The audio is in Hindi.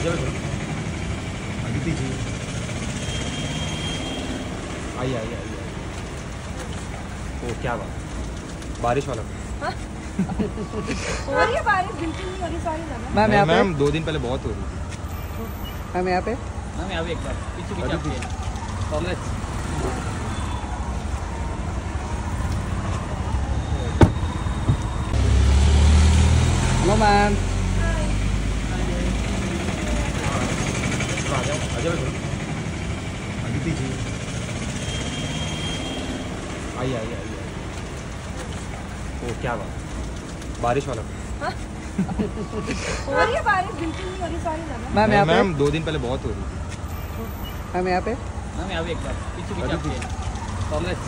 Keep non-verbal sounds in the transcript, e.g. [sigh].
इधर। अदिति जी आइए आइए आइए। ओ क्या बात। बारिश वाला। [laughs] हो। रही है बारिश? बिल्कुल नहीं हो रही सॉरी मैम मैम यहाँ मैम दो दिन पहले बहुत हो रही थी। मैम यहाँ पे? मैम यहाँ भी एक बार। पीछे पीछे। कांग्रेस अदिति जी आइए आइए आइए ओ क्या बात बारिश वाला। हो रही है बारिश? बिल्कुल नहीं हो रही सॉरी मैम। मैम यहाँ पे? मैम दो दिन पहले बहुत हो रही थी। मैम यहाँ पे? मैम यहाँ भी एक बार पीछे। पीछे कांग्रेस